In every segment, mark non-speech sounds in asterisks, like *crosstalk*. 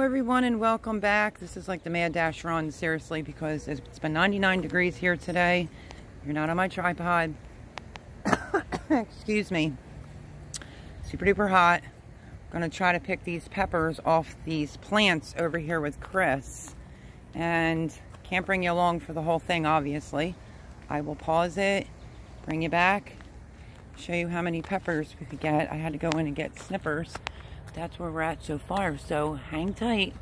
Hello everyone and welcome back. This is like the Mad Dash run, seriously, because it's been 99 degrees here today. You're not on my tripod. *coughs* Excuse me. Super duper hot. I'm gonna try to pick these peppers off these plants over here with Chris. And can't bring you along for the whole thing, obviously. I will pause it, bring you back, show you how many peppers we could get. I had to go in and get snippers that's where we're at so far. So hang tight.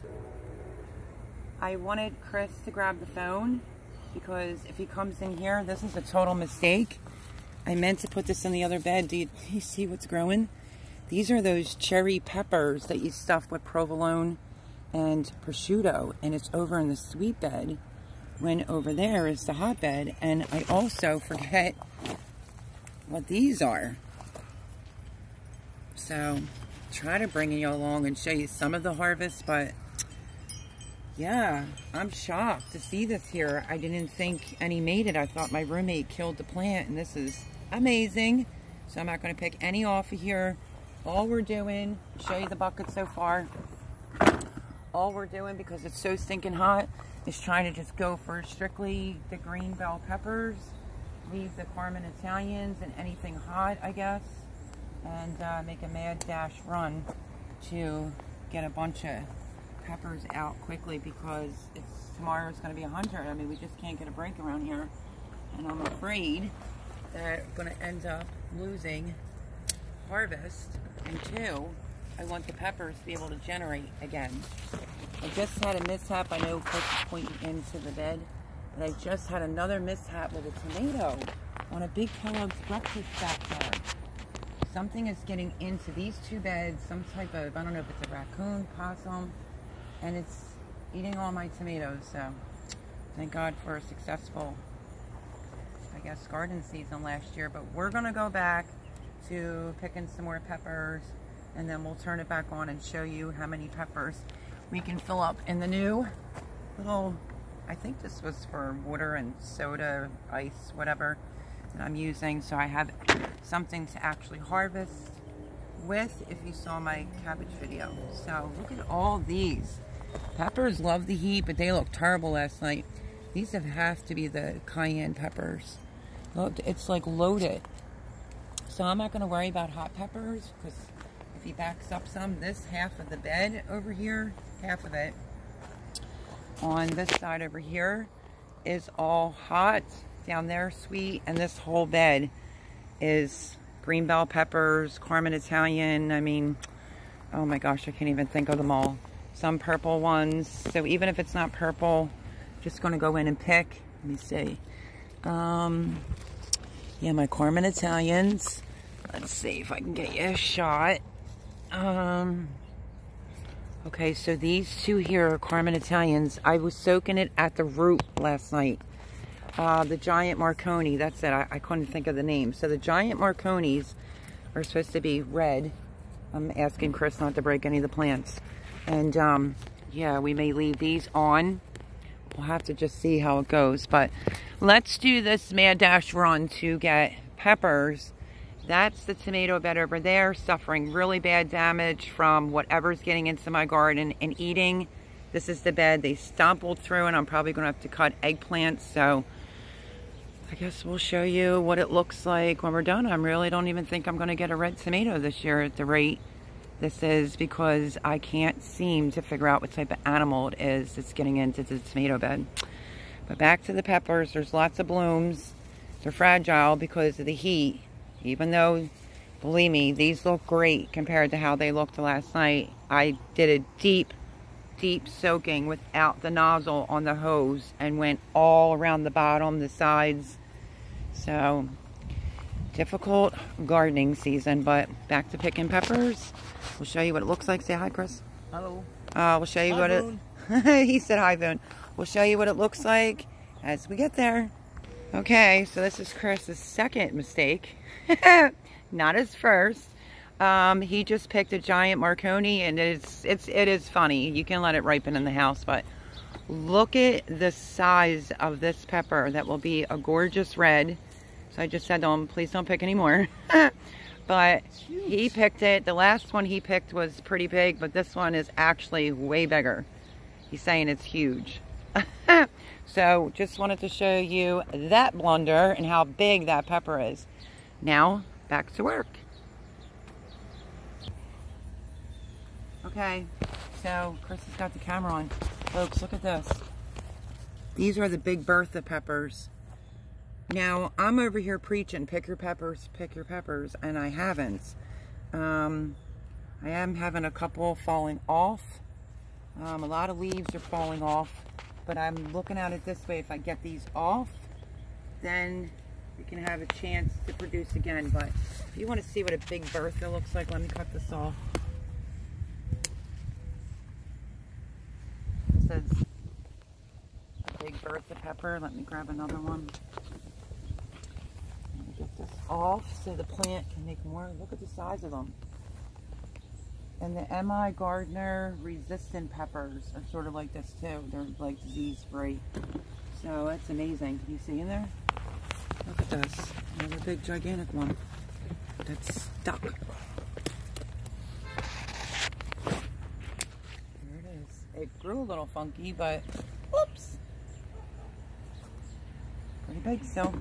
I wanted Chris to grab the phone because if he comes in here, this is a total mistake. I meant to put this in the other bed. Do you, do you see what's growing? These are those cherry peppers that you stuff with provolone and prosciutto. And it's over in the sweet bed when over there is the hot bed. And I also forget what these are. So try to bring you along and show you some of the harvest, but yeah, I'm shocked to see this here. I didn't think any made it. I thought my roommate killed the plant, and this is amazing. So I'm not going to pick any off of here. All we're doing, show you the bucket so far. All we're doing, because it's so stinking hot, is trying to just go for strictly the green bell peppers. Leave the Carmen Italians and anything hot, I guess and uh, make a mad dash run to get a bunch of peppers out quickly because it's tomorrow's going to be 100. I mean, we just can't get a break around here. And I'm afraid that I'm going to end up losing harvest. And two, I want the peppers to be able to generate again. I just had a mishap. I know is pointing into the bed. But I just had another mishap with a tomato on a big Kellogg's breakfast backyard something is getting into these two beds, some type of, I don't know if it's a raccoon, possum, and it's eating all my tomatoes. So thank God for a successful, I guess, garden season last year. But we're going to go back to picking some more peppers and then we'll turn it back on and show you how many peppers we can fill up in the new little, I think this was for water and soda, ice, whatever I'm using. So I have something to actually harvest with if you saw my cabbage video. So look at all these. Peppers love the heat, but they look terrible last night. These have, have to be the cayenne peppers. Look, it's like loaded. So I'm not going to worry about hot peppers because if he backs up some, this half of the bed over here, half of it, on this side over here is all hot down there sweet. And this whole bed is green bell peppers carmen italian. I mean oh my gosh i can't even think of them all. Some purple ones. So even if it's not purple just going to go in and pick. Let me see. Um yeah my carmen italians. Let's see if i can get you a shot. Um okay so these two here are carmen italians. I was soaking it at the root last night uh, the giant Marconi. That's it. I, I, couldn't think of the name. So the giant Marconis are supposed to be red. I'm asking Chris not to break any of the plants. And um, yeah, we may leave these on. We'll have to just see how it goes. But let's do this mad dash run to get peppers. That's the tomato bed over there suffering really bad damage from whatever's getting into my garden and eating. This is the bed they stumbled through and I'm probably going to have to cut eggplants. So I guess we'll show you what it looks like when we're done. I really don't even think I'm going to get a red tomato this year at the rate this is because I can't seem to figure out what type of animal it is that's getting into the tomato bed. But back to the peppers, there's lots of blooms. They're fragile because of the heat. Even though, believe me, these look great compared to how they looked last night. I did a deep, deep soaking without the nozzle on the hose and went all around the bottom, the sides, so, difficult gardening season, but back to picking peppers. We'll show you what it looks like. Say hi, Chris. Hello. Uh, we'll show you hi, what Boone. it... *laughs* he said hi, Boone. We'll show you what it looks like as we get there. Okay, so this is Chris's second mistake. *laughs* Not his first. Um, he just picked a giant Marconi, and it's it's it is funny. You can let it ripen in the house, but look at the size of this pepper. That will be a gorgeous red. So I just said to him, please don't pick any more. *laughs* But he picked it. The last one he picked was pretty big, but this one is actually way bigger. He's saying it's huge. *laughs* so just wanted to show you that blunder and how big that pepper is. Now, back to work. Okay, so Chris has got the camera on. Folks, look at this. These are the big Bertha peppers. Now, I'm over here preaching, pick your peppers, pick your peppers, and I haven't. Um, I am having a couple falling off. Um, a lot of leaves are falling off, but I'm looking at it this way. If I get these off, then we can have a chance to produce again. But if you want to see what a big Bertha looks like, let me cut this off. This is a big Bertha pepper. Let me grab another one off so the plant can make more. Look at the size of them. And the M.I. Gardner resistant peppers are sort of like this too. They're like disease free. So that's amazing. Can you see in there? Look at this. Another big gigantic one that's stuck. There it is. It grew a little funky, but whoops. Pretty big so.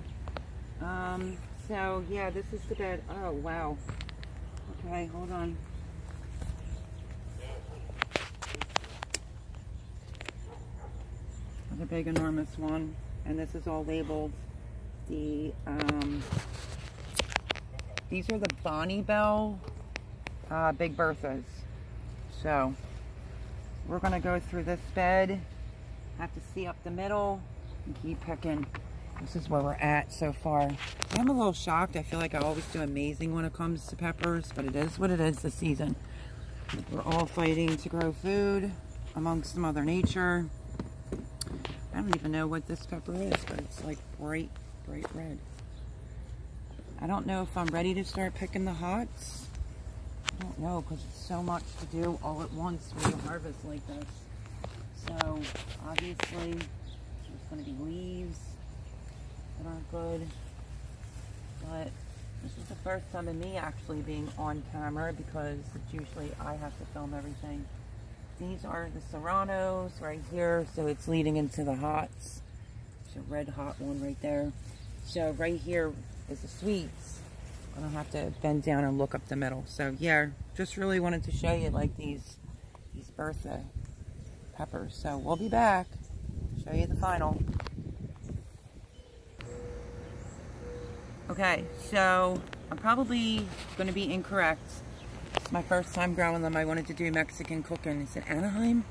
Um, so yeah, this is the bed. Oh, wow. Okay, hold on. The big enormous one. And this is all labeled the, um, these are the Bonnie Bell uh, Big Berthas. So, we're going to go through this bed. Have to see up the middle and keep picking. This is where we're at so far. I'm a little shocked. I feel like I always do amazing when it comes to peppers, but it is what it is this season. We're all fighting to grow food amongst Mother Nature. I don't even know what this pepper is, but it's like bright, bright red. I don't know if I'm ready to start picking the hots. I don't know because it's so much to do all at once when you harvest like this. So obviously there's going to be leaves that aren't good. But this is the first time of me actually being on camera because it's usually I have to film everything. These are the serranos right here, so it's leading into the hots. There's a red hot one right there. So right here is the sweets. I don't have to bend down and look up the middle. So yeah, just really wanted to show you like these these Bertha peppers. So we'll be back. Show you the final. Okay, so I'm probably going to be incorrect. It's my first time growing them. I wanted to do Mexican cooking. Is it Anaheim?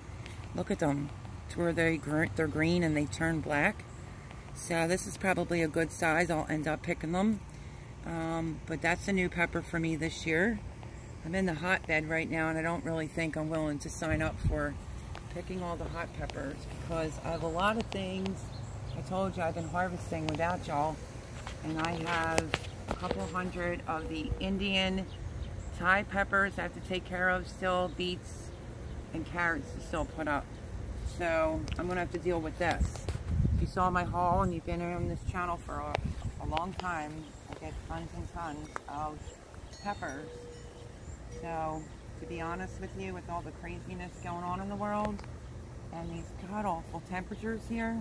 Look at them. It's where they, they're green and they turn black. So this is probably a good size. I'll end up picking them. Um, but that's a new pepper for me this year. I'm in the hotbed right now and I don't really think I'm willing to sign up for picking all the hot peppers because I have a lot of things I told you I've been harvesting without y'all and I have a couple hundred of the Indian Thai peppers I have to take care of still, beets and carrots to still put up. So I'm gonna have to deal with this. If you saw my haul and you've been on this channel for a, a long time, I get tons and tons of peppers. So to be honest with you, with all the craziness going on in the world and these god awful temperatures here,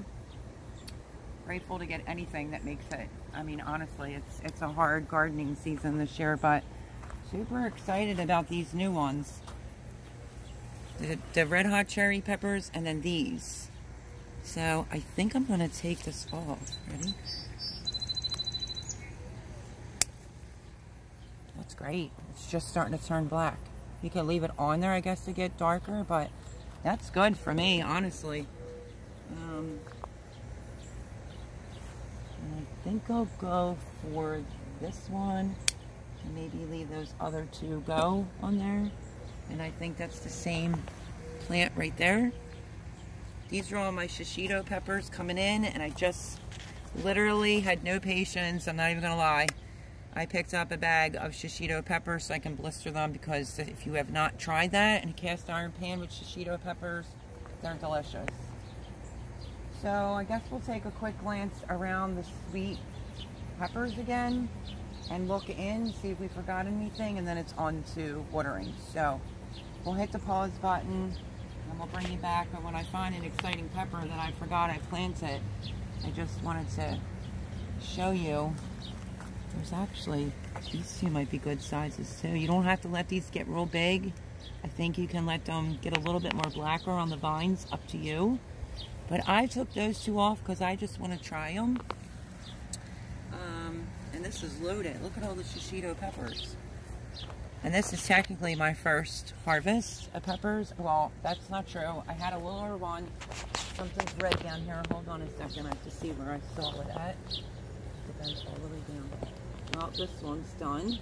grateful to get anything that makes it. I mean, honestly, it's it's a hard gardening season this year, but super excited about these new ones. The, the red hot cherry peppers and then these. So I think I'm going to take this off. Ready? That's great. It's just starting to turn black. You can leave it on there, I guess, to get darker, but that's good for me, honestly. Um, think I'll go for this one and maybe leave those other two go on there. And I think that's the same plant right there. These are all my shishito peppers coming in and I just literally had no patience. I'm not even gonna lie. I picked up a bag of shishito peppers so I can blister them because if you have not tried that in a cast iron pan with shishito peppers, they're delicious. So I guess we'll take a quick glance around the sweet peppers again. and look in, see if we forgot anything, and then it's on to watering. So we'll hit the pause button and we'll bring you back. But when I find an exciting pepper that I forgot I planted, I just wanted to show you. There's actually, these two might be good sizes too. You don't have to let these get real big. I think you can let them get a little bit more blacker on the vines, up to you. But I took those two off because I just want to try them. Um, and this is loaded. Look at all the shishito peppers. And this is technically my first harvest of peppers. Well, that's not true. I had a littler one. Something's red down here. Hold on a second. I have to see where I saw it at. Depends all the way down. Well, this one's done.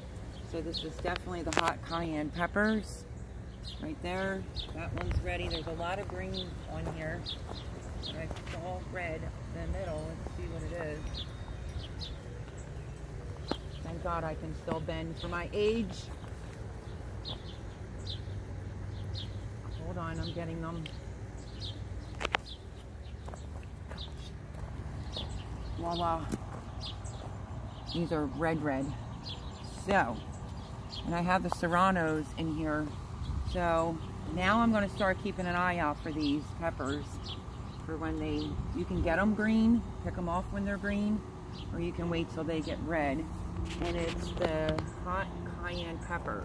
So this is definitely the hot cayenne peppers. Right there. That one's ready. There's a lot of green on here. I saw red in the middle. Let's see what it is. Thank God I can still bend for my age. Hold on, I'm getting them. Voila. These are red red. So, and I have the serranos in here. So now I'm going to start keeping an eye out for these peppers for when they, you can get them green, pick them off when they're green, or you can wait till they get red. And it's the hot cayenne peppers.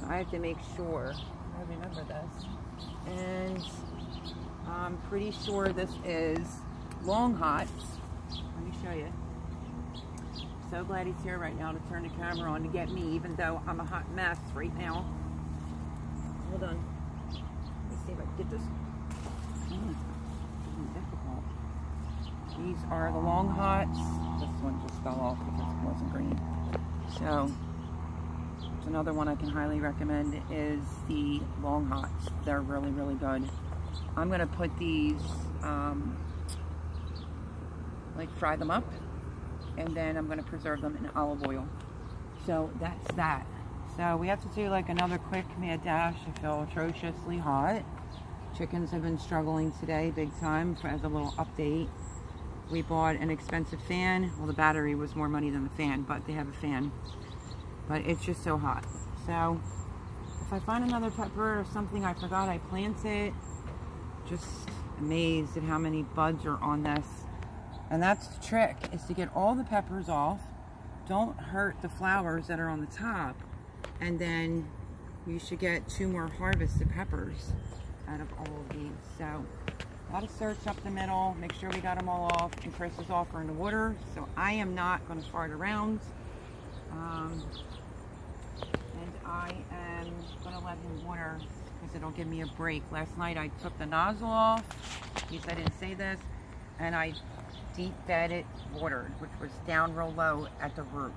So I have to make sure, I remember this. And I'm pretty sure this is long hots. Let me show you. So glad he's here right now to turn the camera on to get me, even though I'm a hot mess right now. Hold on. Let me see if I can get this. Difficult. These are the long hots. This one just fell off because it wasn't green. So, another one I can highly recommend is the long hots. They're really, really good. I'm going to put these, um, like fry them up, and then I'm going to preserve them in olive oil. So that's that. So we have to do like another quick mad dash. I feel atrociously hot. Chickens have been struggling today big time as a little update. We bought an expensive fan. Well, the battery was more money than the fan, but they have a fan. But it's just so hot. So if I find another pepper or something I forgot I plant it. just amazed at how many buds are on this. And that's the trick, is to get all the peppers off. Don't hurt the flowers that are on the top and then you should get two more harvested peppers out of all of these. So, got to search up the middle, make sure we got them all off, and Chris is offering the water, so I am not going to fart around. Um, and I am going to let him water because it'll give me a break. Last night I took the nozzle off, in case I didn't say this, and I deep fed it watered, which was down real low at the root.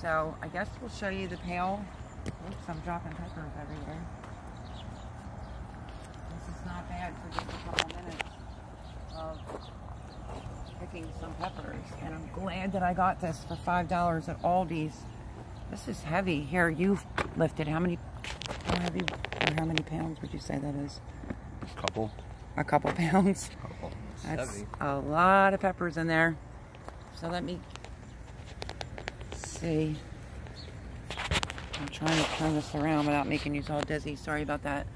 So I guess we'll show you the pail. Oops, I'm dropping peppers everywhere. This is not bad for just a couple of picking some peppers. And I'm glad that I got this for $5 at Aldi's. This is heavy. Here, you've lifted how many, how heavy, or how many pounds would you say that is? A couple. A couple pounds. A couple. That's heavy. a lot of peppers in there. So let me see. I'm trying to turn this around without making you all dizzy. Sorry about that.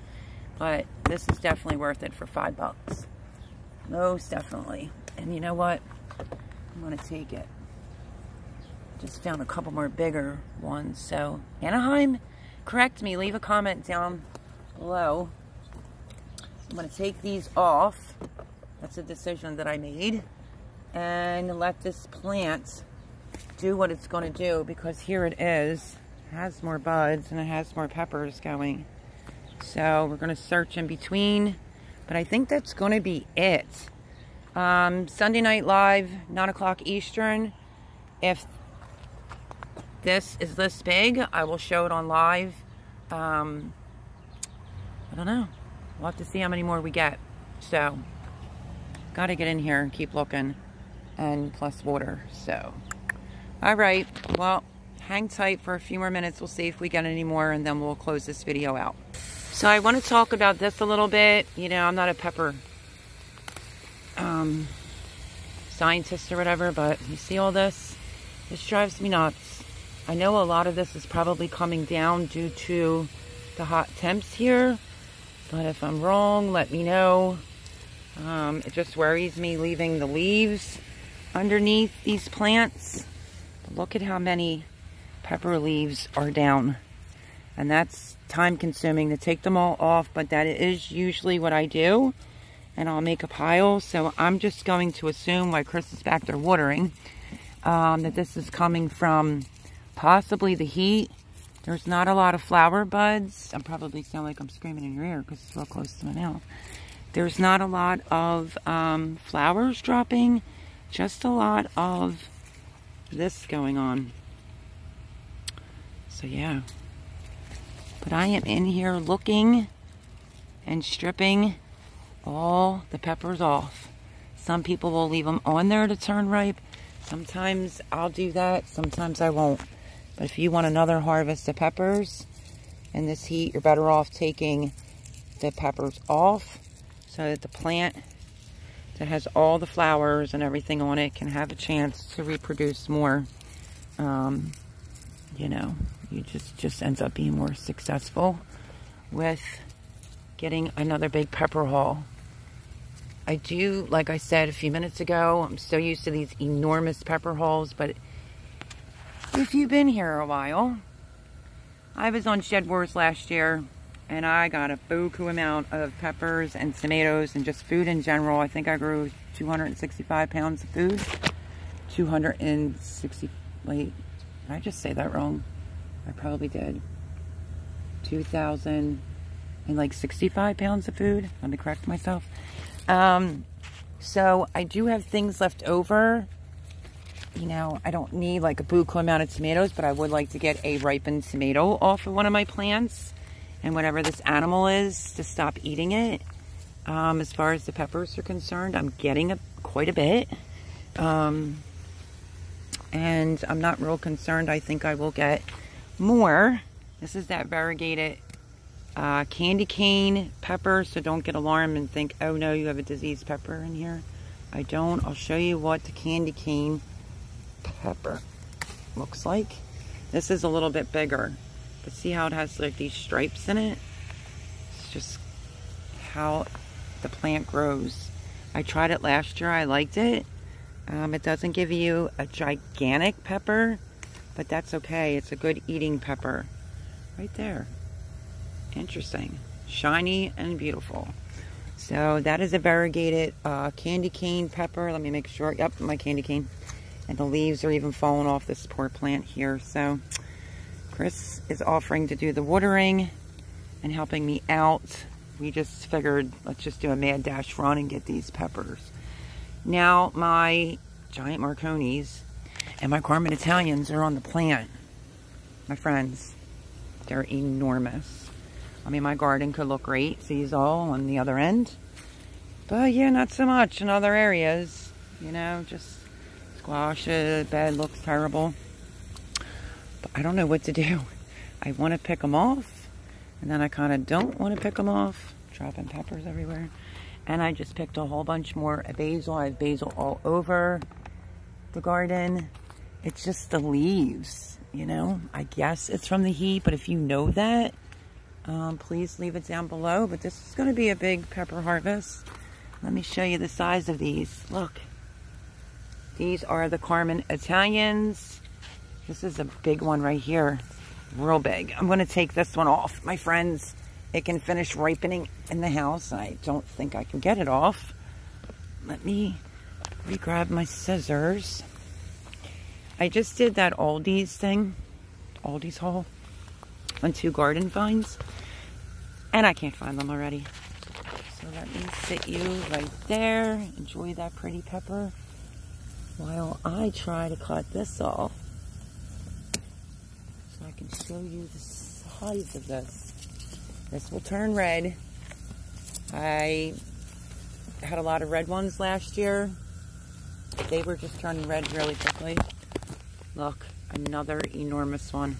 But this is definitely worth it for five bucks. Most definitely. And you know what? I'm going to take it. Just found a couple more bigger ones. So, Anaheim, correct me. Leave a comment down below. I'm going to take these off. That's a decision that I made. And let this plant do what it's going to do because here it is. It has more buds and it has more peppers going. So we're going to search in between. But I think that's going to be it. Um, Sunday Night Live, 9 o'clock Eastern. If this is this big, I will show it on live. Um, I don't know. We'll have to see how many more we get. So, got to get in here and keep looking. And plus water. So, all right. Well, hang tight for a few more minutes. We'll see if we get any more and then we'll close this video out. So I want to talk about this a little bit. You know, I'm not a pepper um, scientist or whatever, but you see all this? This drives me nuts. I know a lot of this is probably coming down due to the hot temps here. But if I'm wrong, let me know. Um, it just worries me leaving the leaves underneath these plants. Look at how many pepper leaves are down. And that's time consuming to take them all off, but that is usually what I do. And I'll make a pile. So I'm just going to assume while Chris is back there watering um, that this is coming from possibly the heat. There's not a lot of flower buds. I'm probably sound like I'm screaming in your ear because it's real close to my mouth. There's not a lot of um, flowers dropping, just a lot of this going on. So yeah. But I am in here looking and stripping all the peppers off. Some people will leave them on there to turn ripe. Sometimes I'll do that. Sometimes I won't. But if you want another harvest of peppers in this heat, you're better off taking the peppers off so that the plant that has all the flowers and everything on it can have a chance to reproduce more. Um, you know, you just, just ends up being more successful with getting another big pepper haul. I do, like I said a few minutes ago, I'm so used to these enormous pepper hauls, but if you've been here a while, I was on Shed Wars last year, and I got a buku amount of peppers and tomatoes and just food in general. I think I grew 265 pounds of food. 260, wait, did I just say that wrong? I probably did. 2,000 and like 65 pounds of food. Let me correct myself. Um, so I do have things left over. You know, I don't need like a buku amount of tomatoes, but I would like to get a ripened tomato off of one of my plants. And whatever this animal is, to stop eating it. Um, as far as the peppers are concerned, I'm getting a, quite a bit. Um, and I'm not real concerned. I think I will get more. This is that variegated uh, candy cane pepper, so don't get alarmed and think, oh no, you have a diseased pepper in here. I don't. I'll show you what the candy cane pepper looks like. This is a little bit bigger, but see how it has like these stripes in it? It's just how the plant grows. I tried it last year. I liked it. Um, it doesn't give you a gigantic pepper, but that's okay. It's a good eating pepper. Right there. Interesting. Shiny and beautiful. So that is a variegated uh, candy cane pepper. Let me make sure. Yep, my candy cane. And the leaves are even falling off this poor plant here. So Chris is offering to do the watering and helping me out. We just figured let's just do a mad dash run and get these peppers. Now my giant Marconis and my Carmen Italians are on the plant. My friends, they're enormous. I mean, my garden could look great, These all on the other end. But yeah, not so much in other areas. You know, just squash, the bed looks terrible. But I don't know what to do. *laughs* I want to pick them off, and then I kind of don't want to pick them off. Dropping peppers everywhere. And I just picked a whole bunch more basil. I have basil all over the garden. It's just the leaves, you know. I guess it's from the heat, but if you know that, um, please leave it down below. But this is going to be a big pepper harvest. Let me show you the size of these. Look. These are the Carmen Italians. This is a big one right here. Real big. I'm going to take this one off. My friends, it can finish ripening in the house. I don't think I can get it off. Let me re-grab my scissors. I just did that Aldi's thing. Aldi's haul on two garden vines. And I can't find them already. So let me sit you right there. Enjoy that pretty pepper. While I try to cut this off. So I can show you the size of this. This will turn red. I had a lot of red ones last year. They were just turning red really quickly. Look, another enormous one.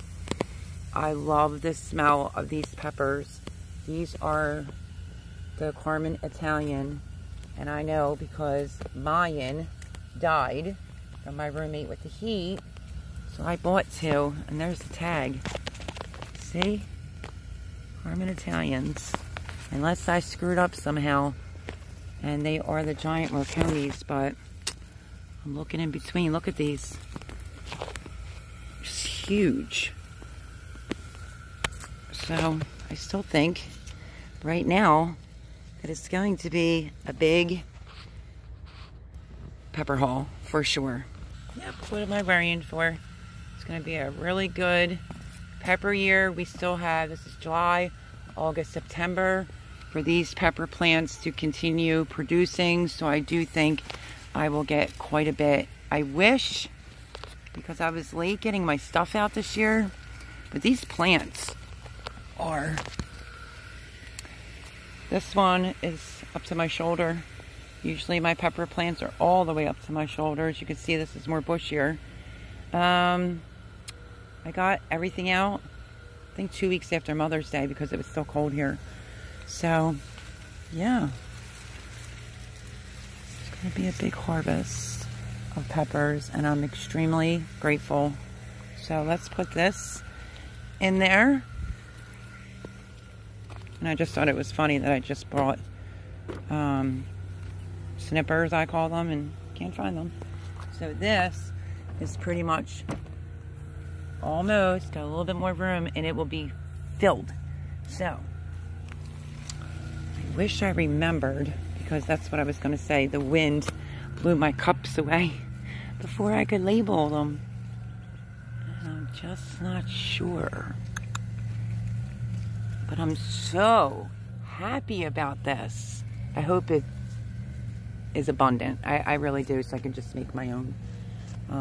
I love the smell of these peppers. These are the Carmen Italian. And I know because Mayan died from my roommate with the heat. So I bought two, and there's the tag. See? Carmen Italians. Unless I screwed up somehow. And they are the giant Marconis, but I'm looking in between. Look at these. It's huge. So I still think right now that it's going to be a big pepper haul for sure. Yep, what am I worrying for? It's going to be a really good pepper year. We still have, this is July, August, September for these pepper plants to continue producing. So I do think I will get quite a bit. I wish, because I was late getting my stuff out this year, but these plants are, this one is up to my shoulder. Usually my pepper plants are all the way up to my shoulders. You can see this is more bushier. Um, I got everything out, I think two weeks after Mother's Day because it was still cold here. So, yeah. Going to be a big harvest of peppers and I'm extremely grateful. So let's put this in there. And I just thought it was funny that I just brought um, snippers, I call them, and can't find them. So this is pretty much almost got a little bit more room and it will be filled. So I wish I remembered because that's what I was going to say. The wind blew my cups away before I could label them. And I'm just not sure. But I'm so happy about this. I hope it is abundant. I, I really do, so I can just make my own.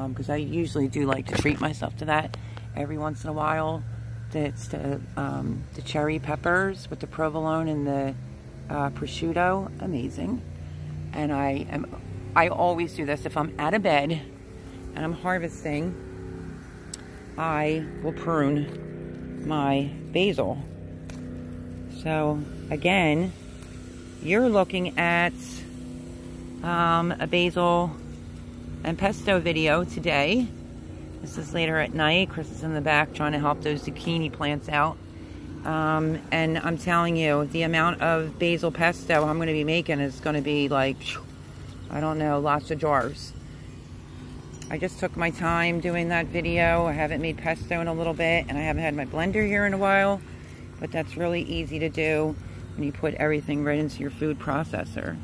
Because um, I usually do like to treat myself to that every once in a while. It's the, um, the cherry peppers with the provolone and the uh, prosciutto. Amazing. And I am, I always do this. If I'm out of bed and I'm harvesting, I will prune my basil. So again, you're looking at um, a basil and pesto video today. This is later at night. Chris is in the back trying to help those zucchini plants out. Um, and I'm telling you, the amount of basil pesto I'm going to be making is going to be like, I don't know, lots of jars. I just took my time doing that video. I haven't made pesto in a little bit, and I haven't had my blender here in a while. But that's really easy to do when you put everything right into your food processor.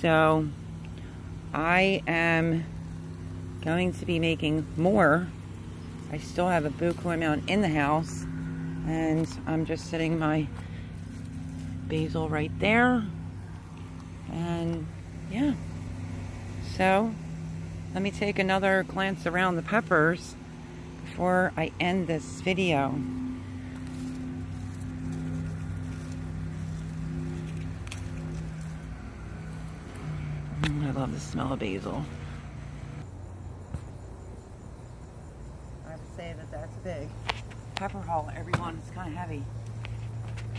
So I am going to be making more. I still have a buku amount in the house and I'm just sitting my basil right there. And yeah, so let me take another glance around the peppers before I end this video. Mm, I love the smell of basil. I have to say that that's big. Pepper haul, everyone. It's kind of heavy.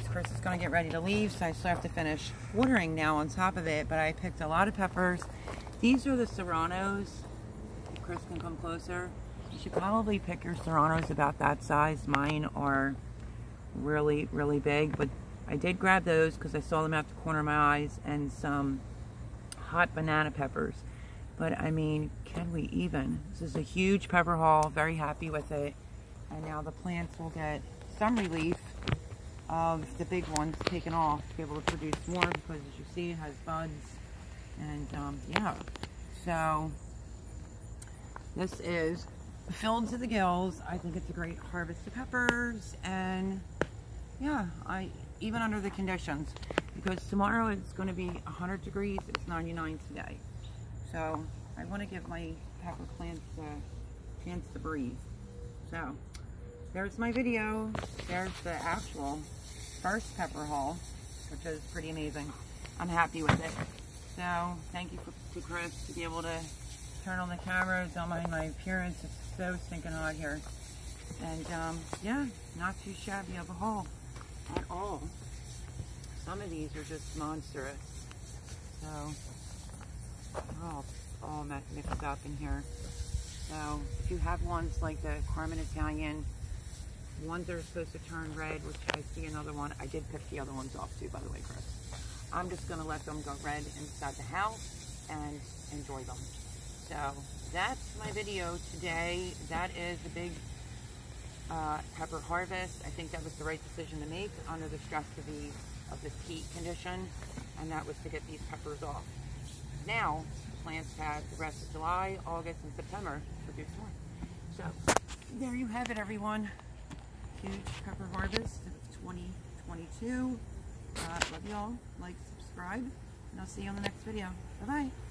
Chris is going to get ready to leave, so I still have to finish watering now on top of it. But I picked a lot of peppers. These are the serranos. If Chris can come closer. You should probably pick your serranos about that size. Mine are really, really big. But I did grab those because I saw them out the corner of my eyes and some hot banana peppers. But I mean, can we even? This is a huge pepper haul. Very happy with it. And now the plants will get some relief of the big ones taken off to be able to produce more because as you see it has buds and um, yeah so this is filled to the gills I think it's a great harvest of peppers and yeah I even under the conditions because tomorrow it's going to be 100 degrees. It's 99 today. So I want to give my pepper plants a chance to breathe. So there's my video. There's the actual first pepper haul, which is pretty amazing. I'm happy with it. So thank you for, to Chris to be able to turn on the cameras. Don't mind my appearance. It's so stinking hot here. And um, yeah, not too shabby of a haul at all. Some of these are just monstrous. So, all, all mixed up in here. So if you have ones like the Carmen Italian, ones that are supposed to turn red, which I see another one. I did pick the other ones off too, by the way, Chris. I'm just gonna let them go red inside the house and enjoy them. So that's my video today. That is the big uh, pepper harvest. I think that was the right decision to make under the stress of the of this heat condition, and that was to get these peppers off. Now, plants have the rest of July, August, and September So, there you have it, everyone. Huge pepper harvest of 2022. Uh, love y'all. Like, subscribe, and I'll see you on the next video. Bye-bye.